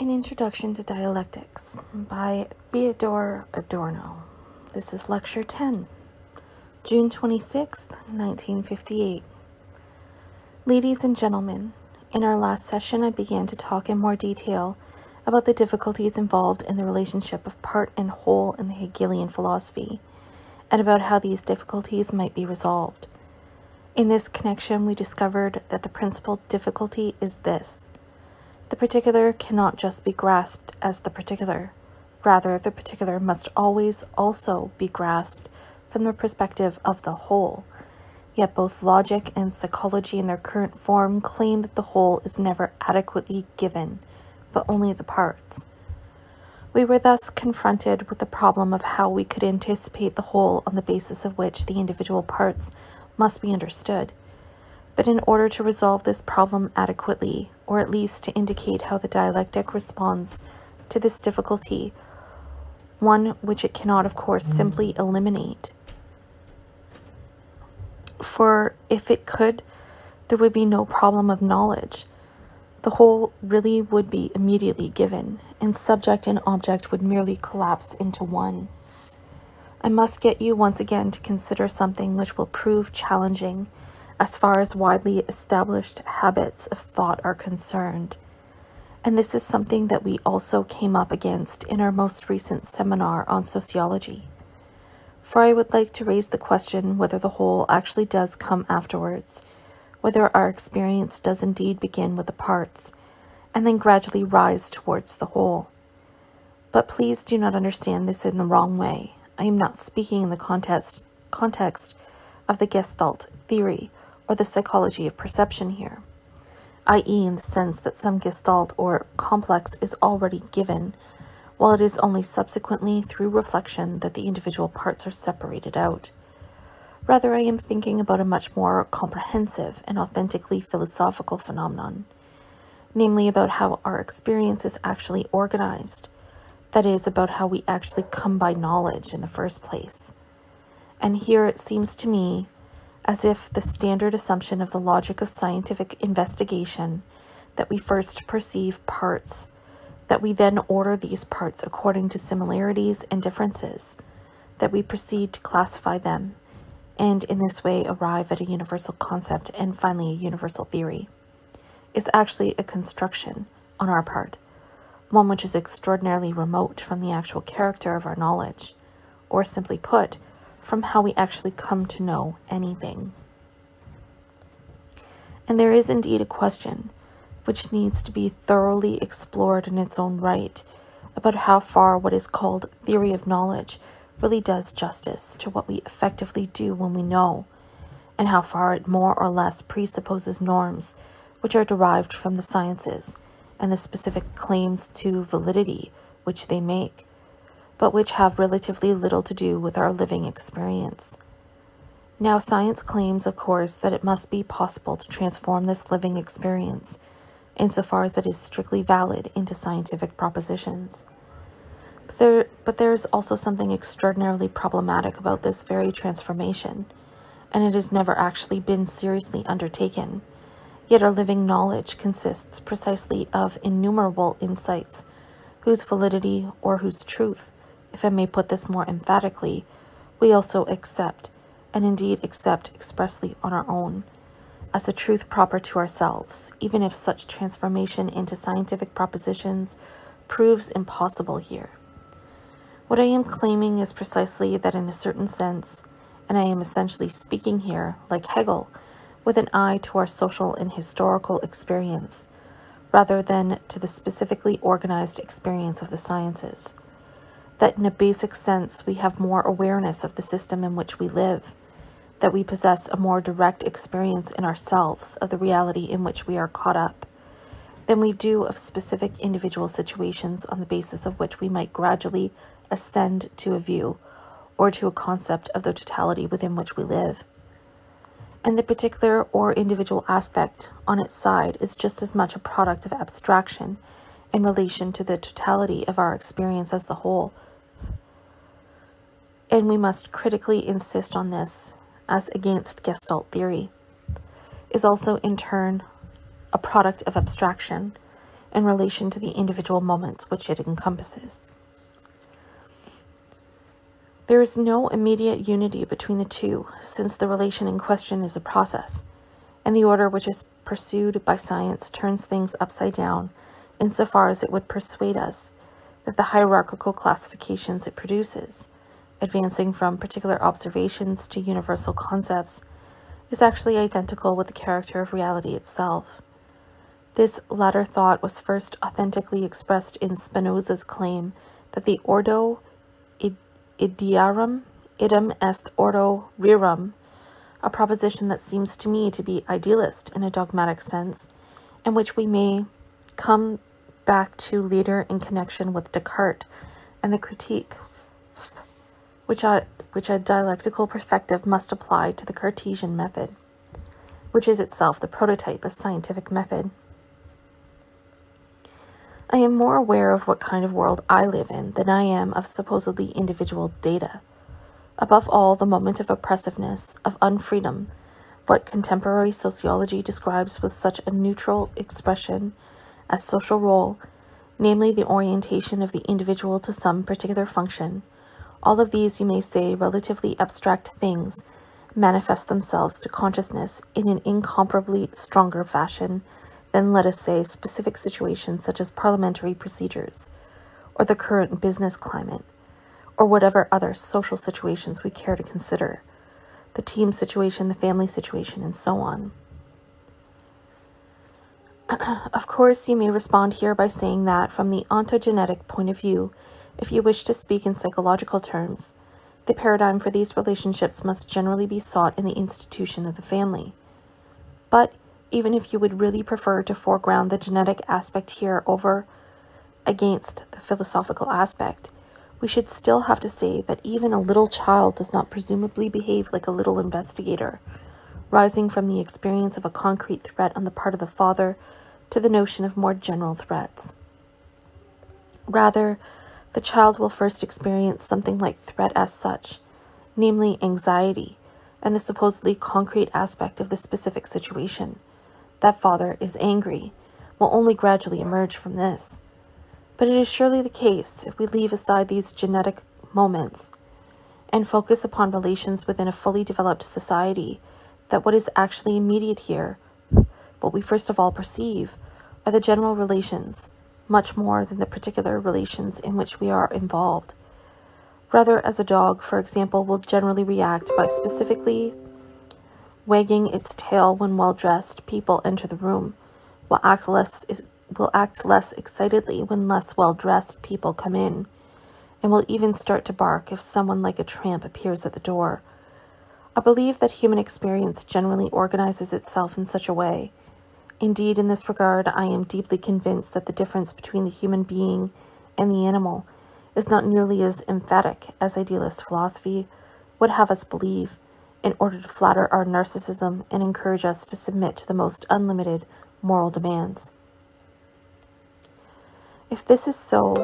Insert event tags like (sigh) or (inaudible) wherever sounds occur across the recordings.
An Introduction to Dialectics by Theodor Adorno. This is Lecture 10, June 26, 1958. Ladies and gentlemen, in our last session, I began to talk in more detail about the difficulties involved in the relationship of part and whole in the Hegelian philosophy, and about how these difficulties might be resolved. In this connection, we discovered that the principal difficulty is this the particular cannot just be grasped as the particular. Rather, the particular must always also be grasped from the perspective of the whole. Yet both logic and psychology in their current form claim that the whole is never adequately given, but only the parts. We were thus confronted with the problem of how we could anticipate the whole on the basis of which the individual parts must be understood. But in order to resolve this problem adequately, or at least to indicate how the dialectic responds to this difficulty, one which it cannot, of course, mm. simply eliminate. For if it could, there would be no problem of knowledge. The whole really would be immediately given, and subject and object would merely collapse into one. I must get you once again to consider something which will prove challenging as far as widely established habits of thought are concerned. And this is something that we also came up against in our most recent seminar on sociology. For I would like to raise the question whether the whole actually does come afterwards, whether our experience does indeed begin with the parts, and then gradually rise towards the whole. But please do not understand this in the wrong way. I am not speaking in the context, context of the Gestalt theory or the psychology of perception here, i.e., in the sense that some gestalt or complex is already given, while it is only subsequently through reflection that the individual parts are separated out. Rather, I am thinking about a much more comprehensive and authentically philosophical phenomenon, namely about how our experience is actually organized, that is, about how we actually come by knowledge in the first place. And here it seems to me as if the standard assumption of the logic of scientific investigation that we first perceive parts, that we then order these parts according to similarities and differences, that we proceed to classify them, and in this way arrive at a universal concept and finally a universal theory, is actually a construction on our part, one which is extraordinarily remote from the actual character of our knowledge, or simply put, from how we actually come to know anything. And there is indeed a question which needs to be thoroughly explored in its own right about how far what is called theory of knowledge really does justice to what we effectively do when we know, and how far it more or less presupposes norms which are derived from the sciences and the specific claims to validity which they make but which have relatively little to do with our living experience. Now, science claims, of course, that it must be possible to transform this living experience, insofar as it is strictly valid, into scientific propositions. But there, but there is also something extraordinarily problematic about this very transformation, and it has never actually been seriously undertaken. Yet our living knowledge consists precisely of innumerable insights, whose validity or whose truth if I may put this more emphatically, we also accept, and indeed accept expressly on our own, as a truth proper to ourselves, even if such transformation into scientific propositions proves impossible here. What I am claiming is precisely that, in a certain sense, and I am essentially speaking here, like Hegel, with an eye to our social and historical experience, rather than to the specifically organized experience of the sciences that in a basic sense we have more awareness of the system in which we live, that we possess a more direct experience in ourselves of the reality in which we are caught up, than we do of specific individual situations on the basis of which we might gradually ascend to a view or to a concept of the totality within which we live. And the particular or individual aspect on its side is just as much a product of abstraction in relation to the totality of our experience as the whole. And we must critically insist on this as against Gestalt theory, is also in turn a product of abstraction in relation to the individual moments which it encompasses. There is no immediate unity between the two, since the relation in question is a process, and the order which is pursued by science turns things upside down insofar as it would persuade us that the hierarchical classifications it produces, advancing from particular observations to universal concepts, is actually identical with the character of reality itself. This latter thought was first authentically expressed in Spinoza's claim that the ordo idearum idem est ordo rerum, a proposition that seems to me to be idealist in a dogmatic sense, and which we may come back to later in connection with Descartes and the critique, which a, which a dialectical perspective must apply to the Cartesian method, which is itself the prototype of scientific method. I am more aware of what kind of world I live in than I am of supposedly individual data. Above all, the moment of oppressiveness, of unfreedom, what contemporary sociology describes with such a neutral expression as social role, namely the orientation of the individual to some particular function, all of these, you may say, relatively abstract things manifest themselves to consciousness in an incomparably stronger fashion than, let us say, specific situations such as parliamentary procedures, or the current business climate, or whatever other social situations we care to consider, the team situation, the family situation, and so on. (clears throat) of course, you may respond here by saying that, from the ontogenetic point of view, if you wish to speak in psychological terms, the paradigm for these relationships must generally be sought in the institution of the family. But even if you would really prefer to foreground the genetic aspect here over against the philosophical aspect, we should still have to say that even a little child does not presumably behave like a little investigator, rising from the experience of a concrete threat on the part of the father to the notion of more general threats. Rather, the child will first experience something like threat as such, namely anxiety, and the supposedly concrete aspect of the specific situation that father is angry will only gradually emerge from this. But it is surely the case if we leave aside these genetic moments and focus upon relations within a fully developed society that what is actually immediate here, what we first of all perceive, are the general relations, much more than the particular relations in which we are involved. Rather, as a dog, for example, will generally react by specifically wagging its tail when well dressed people enter the room, will act less will act less excitedly when less well dressed people come in, and will even start to bark if someone like a tramp appears at the door. I believe that human experience generally organizes itself in such a way. Indeed, in this regard, I am deeply convinced that the difference between the human being and the animal is not nearly as emphatic as idealist philosophy would have us believe in order to flatter our narcissism and encourage us to submit to the most unlimited moral demands. If this is so,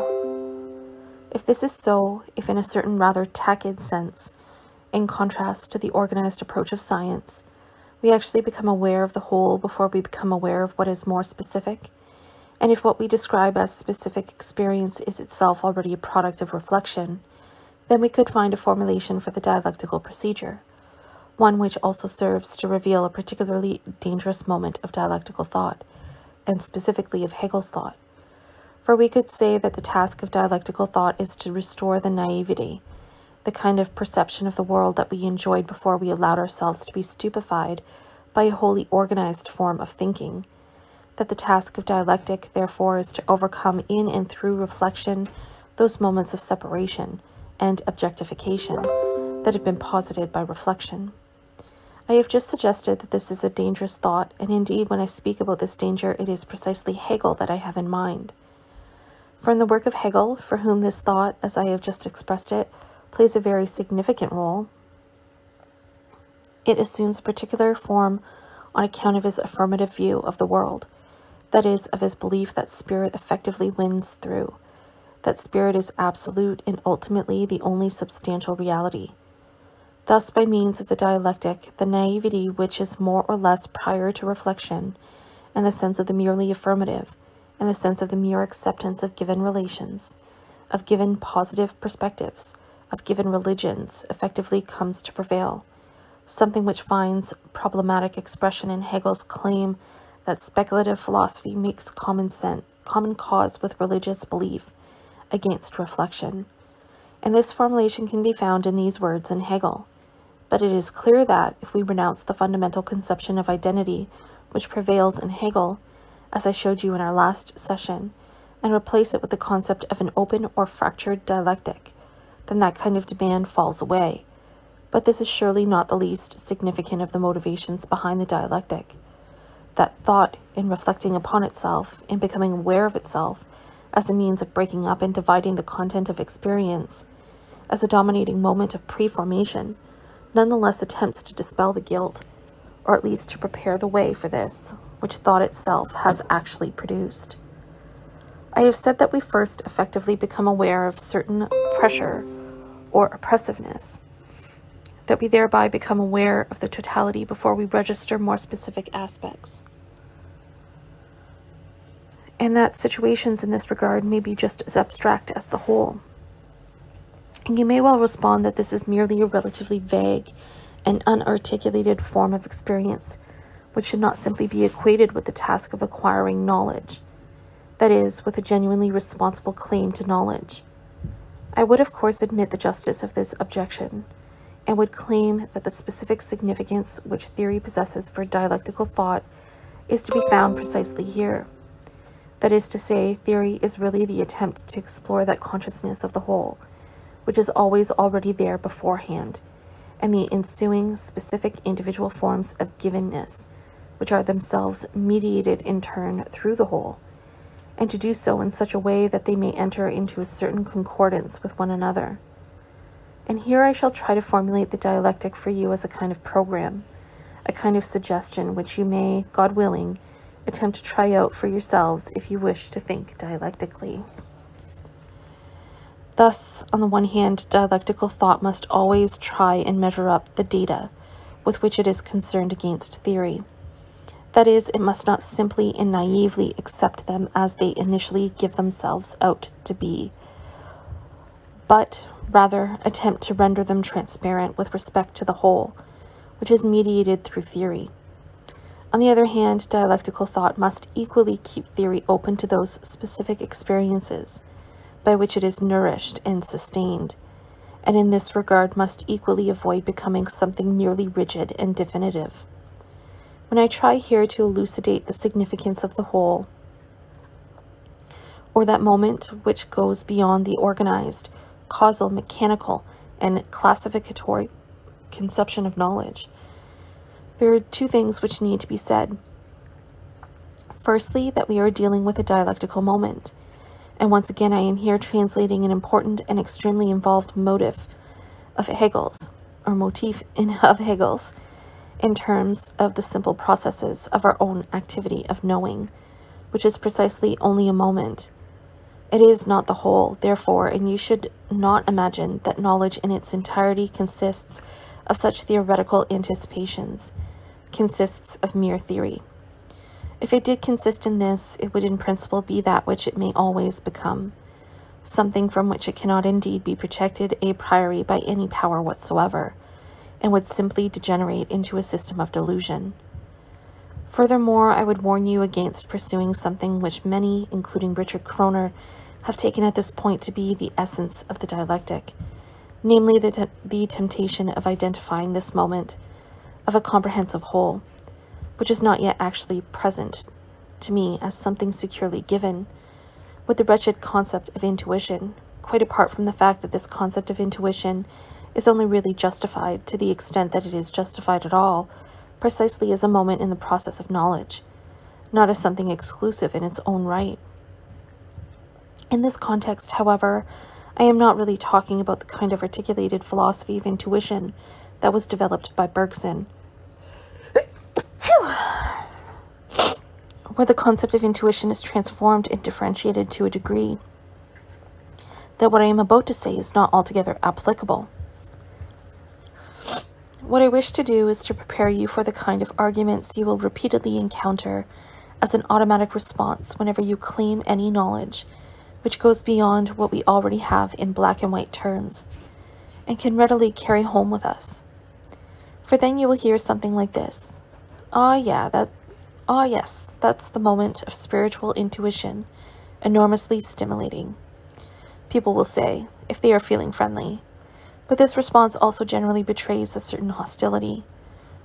if this is so, if in a certain rather tacit sense, in contrast to the organized approach of science, we actually become aware of the whole before we become aware of what is more specific, and if what we describe as specific experience is itself already a product of reflection, then we could find a formulation for the dialectical procedure one which also serves to reveal a particularly dangerous moment of dialectical thought, and specifically of Hegel's thought. For we could say that the task of dialectical thought is to restore the naivety, the kind of perception of the world that we enjoyed before we allowed ourselves to be stupefied by a wholly organized form of thinking. That the task of dialectic, therefore, is to overcome in and through reflection those moments of separation and objectification that have been posited by reflection. I have just suggested that this is a dangerous thought, and indeed, when I speak about this danger, it is precisely Hegel that I have in mind. For in the work of Hegel, for whom this thought, as I have just expressed it, plays a very significant role, it assumes a particular form on account of his affirmative view of the world, that is, of his belief that spirit effectively wins through, that spirit is absolute and ultimately the only substantial reality. Thus, by means of the dialectic, the naivety which is more or less prior to reflection, and the sense of the merely affirmative, and the sense of the mere acceptance of given relations, of given positive perspectives, of given religions, effectively comes to prevail, something which finds problematic expression in Hegel's claim that speculative philosophy makes common sense, common cause with religious belief against reflection. And this formulation can be found in these words in Hegel. But it is clear that if we renounce the fundamental conception of identity which prevails in Hegel, as I showed you in our last session, and replace it with the concept of an open or fractured dialectic, then that kind of demand falls away. But this is surely not the least significant of the motivations behind the dialectic. That thought, in reflecting upon itself, in becoming aware of itself, as a means of breaking up and dividing the content of experience, as a dominating moment of preformation, nonetheless attempts to dispel the guilt, or at least to prepare the way for this, which thought itself has actually produced. I have said that we first effectively become aware of certain pressure or oppressiveness, that we thereby become aware of the totality before we register more specific aspects, and that situations in this regard may be just as abstract as the whole. And you may well respond that this is merely a relatively vague and unarticulated form of experience, which should not simply be equated with the task of acquiring knowledge, that is, with a genuinely responsible claim to knowledge. I would, of course, admit the justice of this objection, and would claim that the specific significance which theory possesses for dialectical thought is to be found precisely here. That is to say, theory is really the attempt to explore that consciousness of the whole which is always already there beforehand, and the ensuing specific individual forms of givenness, which are themselves mediated in turn through the whole, and to do so in such a way that they may enter into a certain concordance with one another. And here I shall try to formulate the dialectic for you as a kind of program, a kind of suggestion which you may, God willing, attempt to try out for yourselves if you wish to think dialectically. Thus, on the one hand, dialectical thought must always try and measure up the data with which it is concerned against theory. That is, it must not simply and naively accept them as they initially give themselves out to be, but rather attempt to render them transparent with respect to the whole, which is mediated through theory. On the other hand, dialectical thought must equally keep theory open to those specific experiences by which it is nourished and sustained, and in this regard must equally avoid becoming something merely rigid and definitive. When I try here to elucidate the significance of the whole, or that moment which goes beyond the organized, causal, mechanical, and classificatory conception of knowledge, there are two things which need to be said. Firstly, that we are dealing with a dialectical moment, and once again, I am here translating an important and extremely involved motive of Hegel's, or motif in, (laughs) of Hegel's, in terms of the simple processes of our own activity of knowing, which is precisely only a moment. It is not the whole, therefore, and you should not imagine that knowledge in its entirety consists of such theoretical anticipations, consists of mere theory. If it did consist in this, it would in principle be that which it may always become, something from which it cannot indeed be protected a priori by any power whatsoever, and would simply degenerate into a system of delusion. Furthermore, I would warn you against pursuing something which many, including Richard Kroner, have taken at this point to be the essence of the dialectic, namely the, te the temptation of identifying this moment of a comprehensive whole which is not yet actually present to me as something securely given, with the wretched concept of intuition, quite apart from the fact that this concept of intuition is only really justified to the extent that it is justified at all, precisely as a moment in the process of knowledge, not as something exclusive in its own right. In this context, however, I am not really talking about the kind of articulated philosophy of intuition that was developed by Bergson where the concept of intuition is transformed and differentiated to a degree that what I am about to say is not altogether applicable. What I wish to do is to prepare you for the kind of arguments you will repeatedly encounter as an automatic response whenever you claim any knowledge which goes beyond what we already have in black and white terms and can readily carry home with us. For then you will hear something like this Ah, yeah, that, ah, yes, that's the moment of spiritual intuition, enormously stimulating. People will say, if they are feeling friendly. But this response also generally betrays a certain hostility,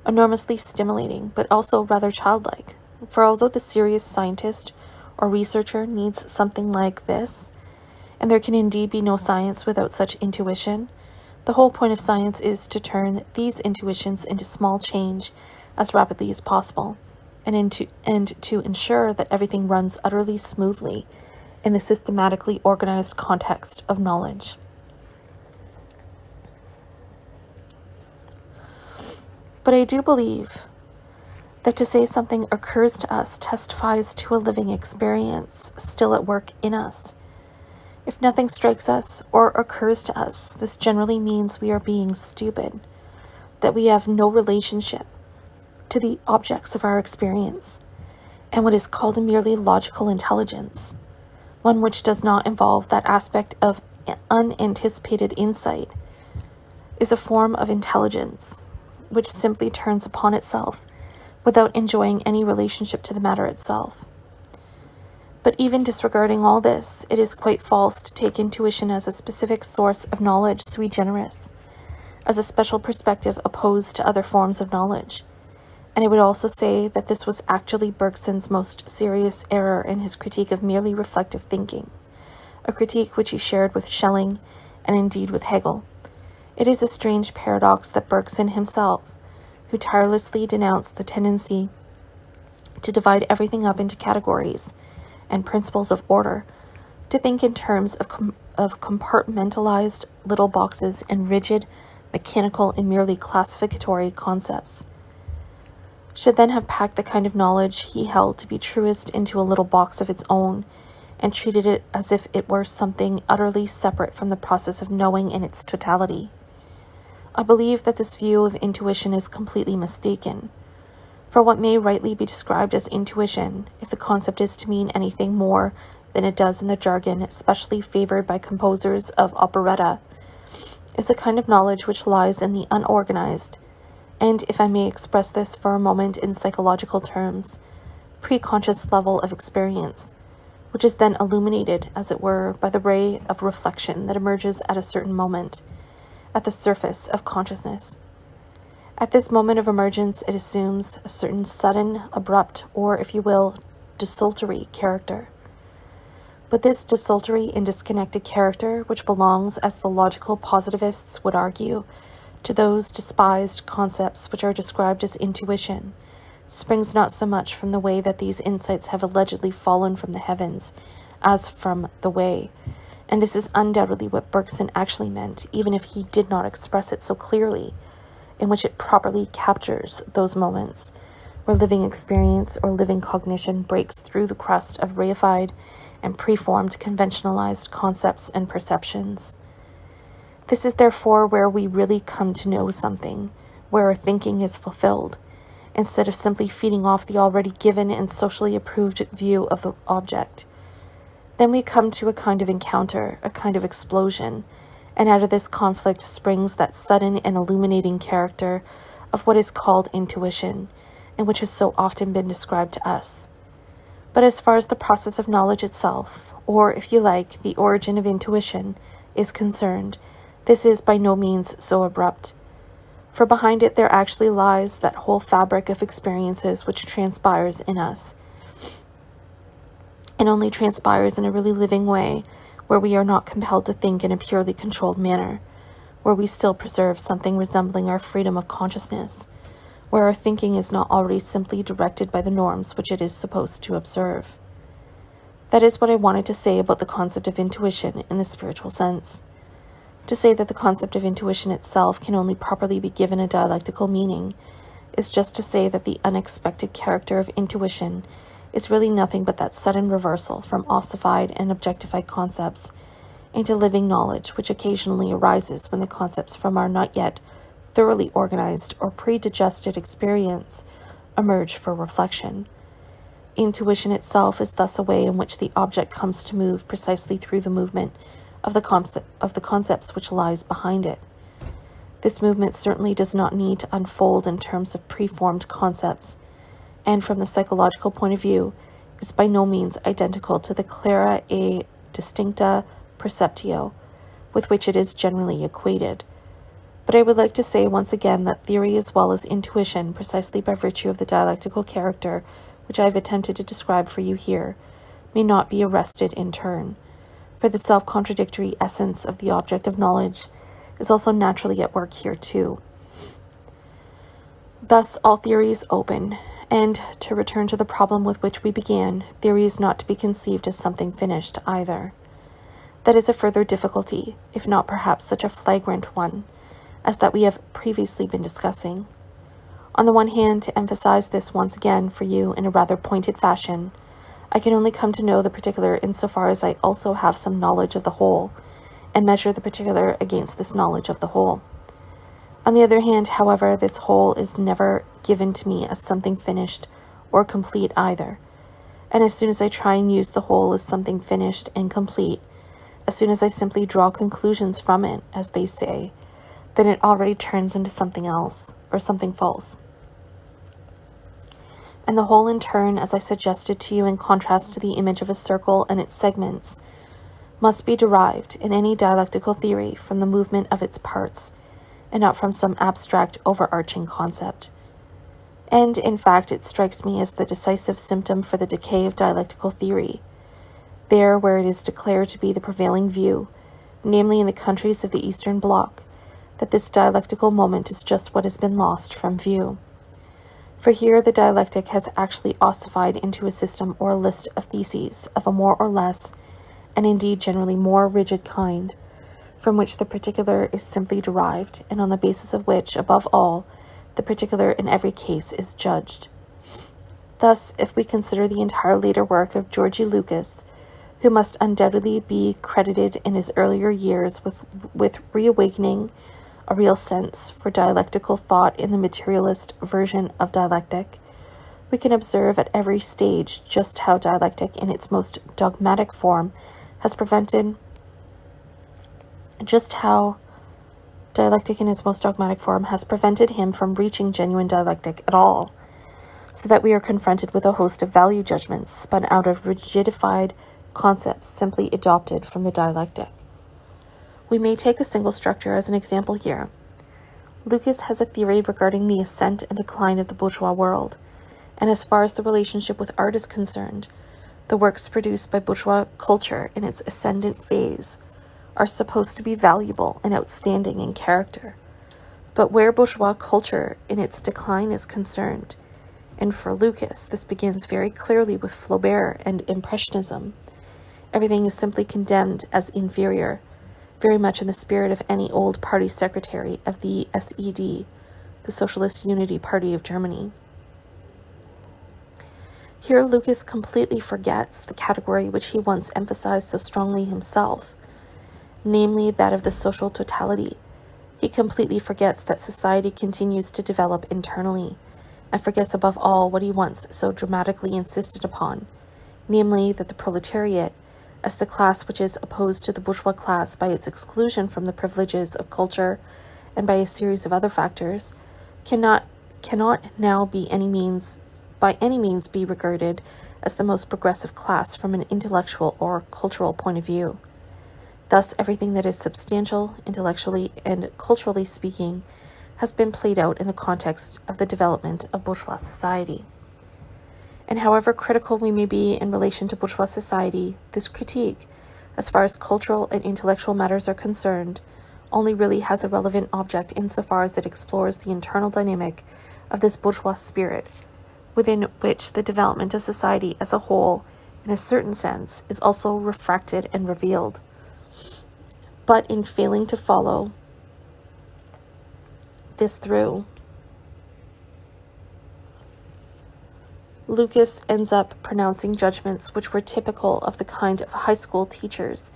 enormously stimulating, but also rather childlike. For although the serious scientist or researcher needs something like this, and there can indeed be no science without such intuition, the whole point of science is to turn these intuitions into small change as rapidly as possible, and, into, and to ensure that everything runs utterly smoothly in the systematically organized context of knowledge. But I do believe that to say something occurs to us testifies to a living experience still at work in us. If nothing strikes us or occurs to us, this generally means we are being stupid, that we have no relationship to the objects of our experience, and what is called a merely logical intelligence, one which does not involve that aspect of unanticipated insight, is a form of intelligence which simply turns upon itself without enjoying any relationship to the matter itself. But even disregarding all this, it is quite false to take intuition as a specific source of knowledge sui generis, as a special perspective opposed to other forms of knowledge. And I would also say that this was actually Bergson's most serious error in his critique of merely reflective thinking, a critique which he shared with Schelling and indeed with Hegel. It is a strange paradox that Bergson himself, who tirelessly denounced the tendency to divide everything up into categories and principles of order, to think in terms of, com of compartmentalized little boxes and rigid, mechanical, and merely classificatory concepts, should then have packed the kind of knowledge he held to be truest into a little box of its own and treated it as if it were something utterly separate from the process of knowing in its totality. I believe that this view of intuition is completely mistaken. For what may rightly be described as intuition, if the concept is to mean anything more than it does in the jargon especially favored by composers of operetta, is a kind of knowledge which lies in the unorganized, and if I may express this for a moment in psychological terms, preconscious level of experience, which is then illuminated, as it were, by the ray of reflection that emerges at a certain moment at the surface of consciousness. At this moment of emergence, it assumes a certain sudden, abrupt, or, if you will, desultory character. But this desultory and disconnected character, which belongs, as the logical positivists would argue, to those despised concepts which are described as intuition, springs not so much from the way that these insights have allegedly fallen from the heavens as from the way and this is undoubtedly what Bergson actually meant, even if he did not express it so clearly, in which it properly captures those moments where living experience or living cognition breaks through the crust of reified and preformed conventionalized concepts and perceptions. This is therefore where we really come to know something, where our thinking is fulfilled, instead of simply feeding off the already given and socially approved view of the object then we come to a kind of encounter, a kind of explosion, and out of this conflict springs that sudden and illuminating character of what is called intuition, and which has so often been described to us. But as far as the process of knowledge itself, or if you like, the origin of intuition, is concerned, this is by no means so abrupt. For behind it there actually lies that whole fabric of experiences which transpires in us and only transpires in a really living way where we are not compelled to think in a purely controlled manner, where we still preserve something resembling our freedom of consciousness, where our thinking is not already simply directed by the norms which it is supposed to observe. That is what I wanted to say about the concept of intuition in the spiritual sense. To say that the concept of intuition itself can only properly be given a dialectical meaning is just to say that the unexpected character of intuition is really nothing but that sudden reversal from ossified and objectified concepts into living knowledge, which occasionally arises when the concepts from our not yet thoroughly organized or pre-digested experience emerge for reflection. Intuition itself is thus a way in which the object comes to move precisely through the movement of the of the concepts which lies behind it. This movement certainly does not need to unfold in terms of preformed concepts, and from the psychological point of view, is by no means identical to the clara e distincta perceptio, with which it is generally equated. But I would like to say once again that theory as well as intuition, precisely by virtue of the dialectical character which I have attempted to describe for you here, may not be arrested in turn, for the self contradictory essence of the object of knowledge is also naturally at work here too. Thus, all theory is open, and to return to the problem with which we began, theory is not to be conceived as something finished either. That is a further difficulty, if not perhaps such a flagrant one, as that we have previously been discussing. On the one hand, to emphasize this once again for you in a rather pointed fashion, I can only come to know the particular insofar as I also have some knowledge of the whole, and measure the particular against this knowledge of the whole. On the other hand, however, this whole is never given to me as something finished or complete either. And as soon as I try and use the whole as something finished and complete, as soon as I simply draw conclusions from it, as they say, then it already turns into something else or something false and the whole in turn, as I suggested to you in contrast to the image of a circle and its segments, must be derived in any dialectical theory from the movement of its parts, and not from some abstract overarching concept. And, in fact, it strikes me as the decisive symptom for the decay of dialectical theory. There, where it is declared to be the prevailing view, namely in the countries of the Eastern Bloc, that this dialectical moment is just what has been lost from view for here the dialectic has actually ossified into a system or a list of theses of a more or less, and indeed generally more rigid kind, from which the particular is simply derived, and on the basis of which, above all, the particular in every case is judged. Thus, if we consider the entire later work of Georgi Lukács, who must undoubtedly be credited in his earlier years with, with reawakening a real sense for dialectical thought in the materialist version of dialectic, we can observe at every stage just how dialectic in its most dogmatic form has prevented just how dialectic in its most dogmatic form has prevented him from reaching genuine dialectic at all, so that we are confronted with a host of value judgments spun out of rigidified concepts simply adopted from the dialectic. We may take a single structure as an example here. Lukács has a theory regarding the ascent and decline of the bourgeois world, and as far as the relationship with art is concerned, the works produced by bourgeois culture in its ascendant phase are supposed to be valuable and outstanding in character. But where bourgeois culture in its decline is concerned, and for Lukács, this begins very clearly with Flaubert and Impressionism, everything is simply condemned as inferior very much in the spirit of any old party secretary of the SED, the Socialist Unity Party of Germany. Here, Lukács completely forgets the category which he once emphasized so strongly himself, namely that of the social totality. He completely forgets that society continues to develop internally, and forgets above all what he once so dramatically insisted upon, namely that the proletariat as the class which is opposed to the bourgeois class by its exclusion from the privileges of culture and by a series of other factors, cannot cannot now be any means by any means be regarded as the most progressive class from an intellectual or cultural point of view. Thus, everything that is substantial, intellectually and culturally speaking, has been played out in the context of the development of bourgeois society. And however critical we may be in relation to bourgeois society, this critique, as far as cultural and intellectual matters are concerned, only really has a relevant object insofar as it explores the internal dynamic of this bourgeois spirit, within which the development of society as a whole, in a certain sense, is also refracted and revealed. But in failing to follow this through, Lukács ends up pronouncing judgments which were typical of the kind of high school teachers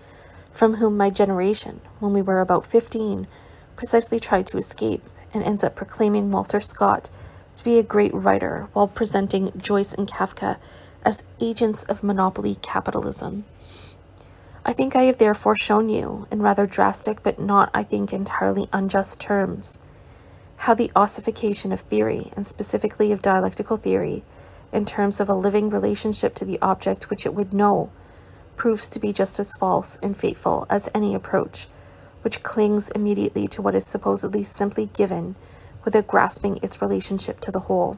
from whom my generation, when we were about 15, precisely tried to escape, and ends up proclaiming Walter Scott to be a great writer while presenting Joyce and Kafka as agents of monopoly capitalism. I think I have therefore shown you, in rather drastic but not, I think, entirely unjust terms, how the ossification of theory, and specifically of dialectical theory, in terms of a living relationship to the object which it would know, proves to be just as false and fateful as any approach, which clings immediately to what is supposedly simply given without grasping its relationship to the whole.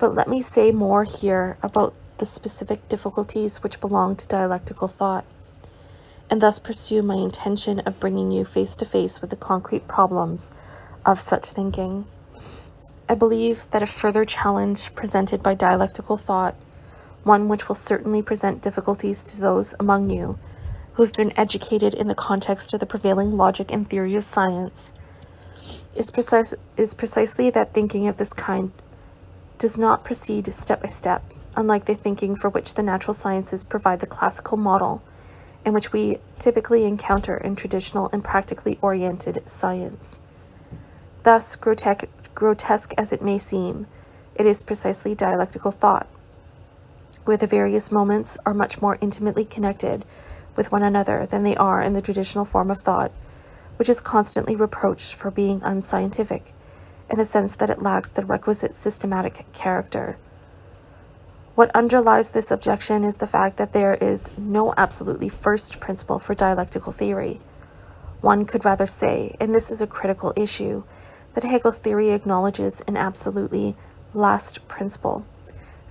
But let me say more here about the specific difficulties which belong to dialectical thought, and thus pursue my intention of bringing you face to face with the concrete problems of such thinking. I believe that a further challenge presented by dialectical thought, one which will certainly present difficulties to those among you who have been educated in the context of the prevailing logic and theory of science, is, is precisely that thinking of this kind does not proceed step by step, unlike the thinking for which the natural sciences provide the classical model, and which we typically encounter in traditional and practically oriented science. Thus, grotesque, grotesque as it may seem, it is precisely dialectical thought, where the various moments are much more intimately connected with one another than they are in the traditional form of thought, which is constantly reproached for being unscientific, in the sense that it lacks the requisite systematic character. What underlies this objection is the fact that there is no absolutely first principle for dialectical theory. One could rather say, and this is a critical issue, that Hegel's theory acknowledges an absolutely last principle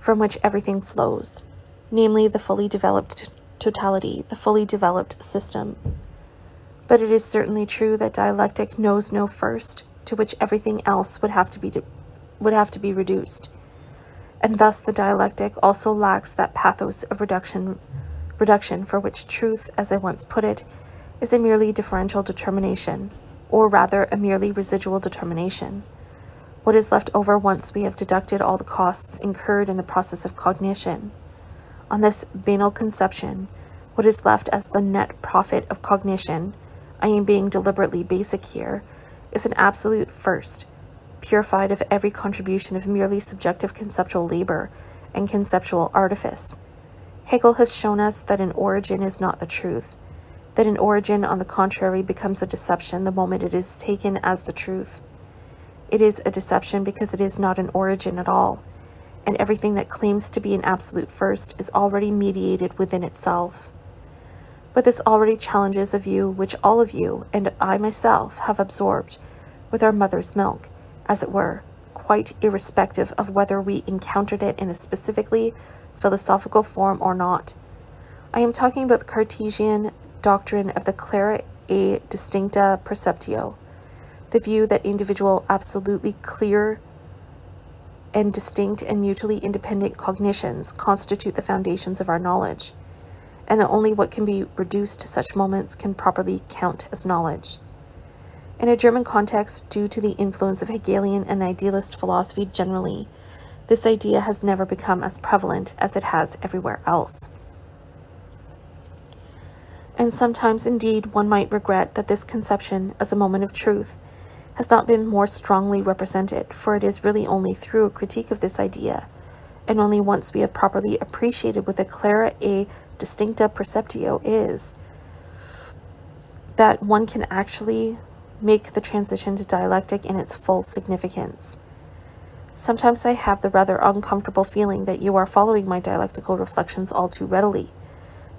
from which everything flows, namely the fully developed totality, the fully developed system. But it is certainly true that dialectic knows no first, to which everything else would have to be would have to be reduced. And thus the dialectic also lacks that pathos of reduction reduction for which truth, as I once put it, is a merely differential determination, or rather a merely residual determination. What is left over once we have deducted all the costs incurred in the process of cognition. On this banal conception, what is left as the net profit of cognition, I am being deliberately basic here, is an absolute first, purified of every contribution of merely subjective conceptual labor and conceptual artifice. Hegel has shown us that an origin is not the truth, that an origin, on the contrary, becomes a deception the moment it is taken as the truth. It is a deception because it is not an origin at all, and everything that claims to be an absolute first is already mediated within itself. But this already challenges a view which all of you, and I myself, have absorbed with our mother's milk, as it were, quite irrespective of whether we encountered it in a specifically philosophical form or not. I am talking about the Cartesian doctrine of the clara e distincta perceptio, the view that individual absolutely clear and distinct and mutually independent cognitions constitute the foundations of our knowledge, and that only what can be reduced to such moments can properly count as knowledge. In a German context, due to the influence of Hegelian and idealist philosophy generally, this idea has never become as prevalent as it has everywhere else. And sometimes, indeed, one might regret that this conception as a moment of truth has not been more strongly represented, for it is really only through a critique of this idea, and only once we have properly appreciated what the clara e distincta perceptio is, that one can actually make the transition to dialectic in its full significance. Sometimes I have the rather uncomfortable feeling that you are following my dialectical reflections all too readily,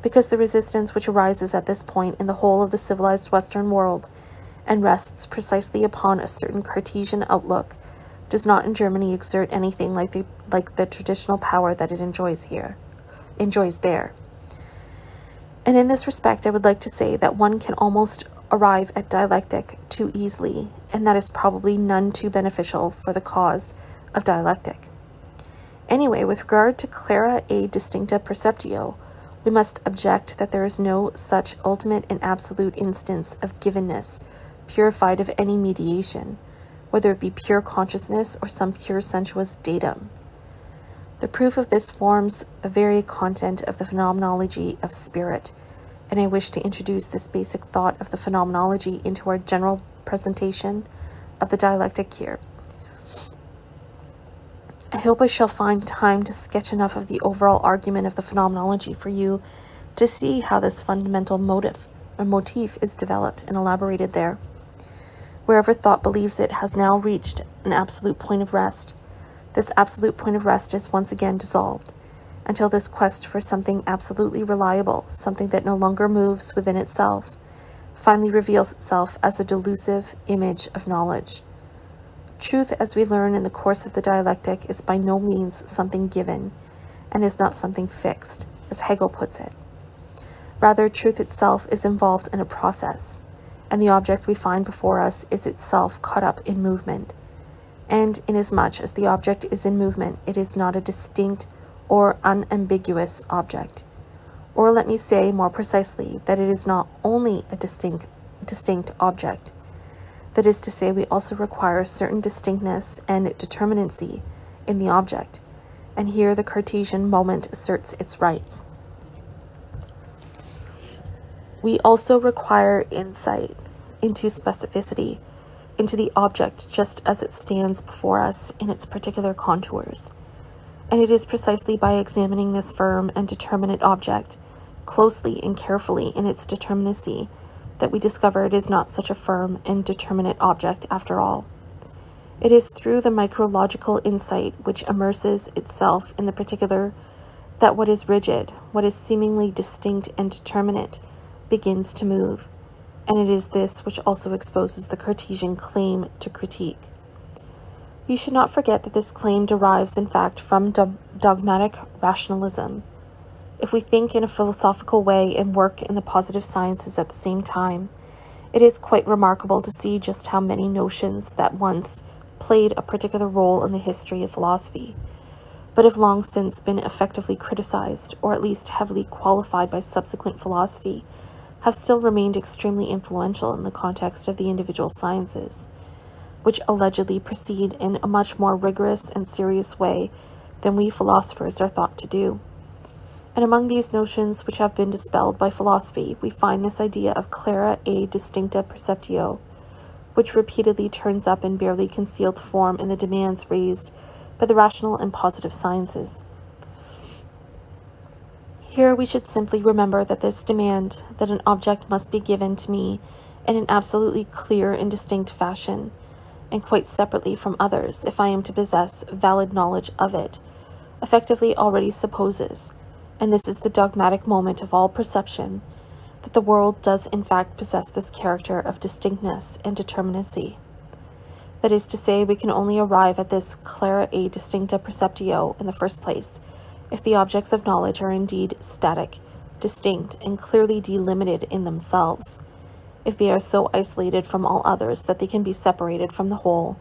because the resistance which arises at this point in the whole of the civilized Western world and rests precisely upon a certain Cartesian outlook, does not in Germany exert anything like the like the traditional power that it enjoys here, enjoys there. And in this respect, I would like to say that one can almost arrive at dialectic too easily, and that is probably none too beneficial for the cause of dialectic. Anyway, with regard to clara e distincta perceptio, we must object that there is no such ultimate and absolute instance of givenness purified of any mediation, whether it be pure consciousness or some pure sensuous datum. The proof of this forms the very content of the phenomenology of spirit, and I wish to introduce this basic thought of the phenomenology into our general presentation of the dialectic here. I hope I shall find time to sketch enough of the overall argument of the phenomenology for you to see how this fundamental motive or motif is developed and elaborated there. Wherever thought believes it has now reached an absolute point of rest, this absolute point of rest is once again dissolved until this quest for something absolutely reliable, something that no longer moves within itself, finally reveals itself as a delusive image of knowledge. Truth, as we learn in the course of the dialectic, is by no means something given and is not something fixed, as Hegel puts it. Rather, truth itself is involved in a process, and the object we find before us is itself caught up in movement. And inasmuch as the object is in movement, it is not a distinct or unambiguous object. Or let me say more precisely that it is not only a distinct, distinct object. That is to say, we also require certain distinctness and determinacy in the object, and here the Cartesian moment asserts its rights. We also require insight into specificity, into the object just as it stands before us in its particular contours. And it is precisely by examining this firm and determinate object closely and carefully in its determinacy that we discover it is not such a firm and determinate object after all. It is through the micrological insight which immerses itself in the particular that what is rigid, what is seemingly distinct and determinate, begins to move, and it is this which also exposes the Cartesian claim to critique. You should not forget that this claim derives, in fact, from dogmatic rationalism. If we think in a philosophical way and work in the positive sciences at the same time, it is quite remarkable to see just how many notions that once played a particular role in the history of philosophy, but have long since been effectively criticized, or at least heavily qualified by subsequent philosophy, have still remained extremely influential in the context of the individual sciences, which allegedly proceed in a much more rigorous and serious way than we philosophers are thought to do. And among these notions which have been dispelled by philosophy, we find this idea of clara e distincta perceptio, which repeatedly turns up in barely concealed form in the demands raised by the rational and positive sciences. Here we should simply remember that this demand that an object must be given to me in an absolutely clear and distinct fashion, and quite separately from others if I am to possess valid knowledge of it, effectively already supposes, and this is the dogmatic moment of all perception, that the world does in fact possess this character of distinctness and determinacy. That is to say, we can only arrive at this clara e distincta perceptio in the first place if the objects of knowledge are indeed static, distinct, and clearly delimited in themselves, if they are so isolated from all others that they can be separated from the whole,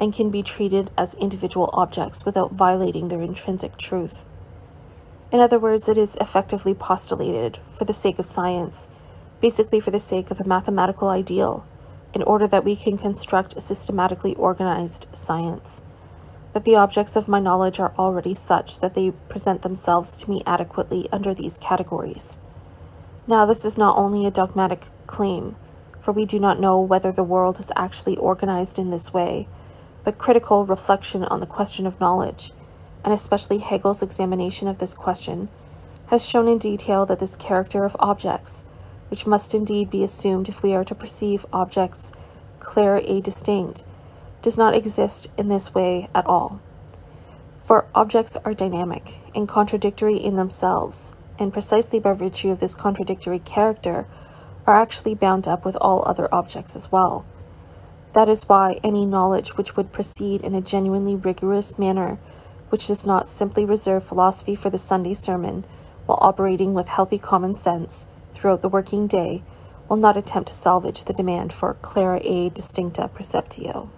and can be treated as individual objects without violating their intrinsic truth. In other words, it is effectively postulated for the sake of science, basically for the sake of a mathematical ideal, in order that we can construct a systematically organized science that the objects of my knowledge are already such that they present themselves to me adequately under these categories. Now, this is not only a dogmatic claim, for we do not know whether the world is actually organized in this way, but critical reflection on the question of knowledge, and especially Hegel's examination of this question, has shown in detail that this character of objects, which must indeed be assumed if we are to perceive objects clare et distincte, does not exist in this way at all. For objects are dynamic and contradictory in themselves, and precisely by virtue of this contradictory character, are actually bound up with all other objects as well. That is why any knowledge which would proceed in a genuinely rigorous manner, which does not simply reserve philosophy for the Sunday sermon, while operating with healthy common sense throughout the working day, will not attempt to salvage the demand for clara e distincta perceptio.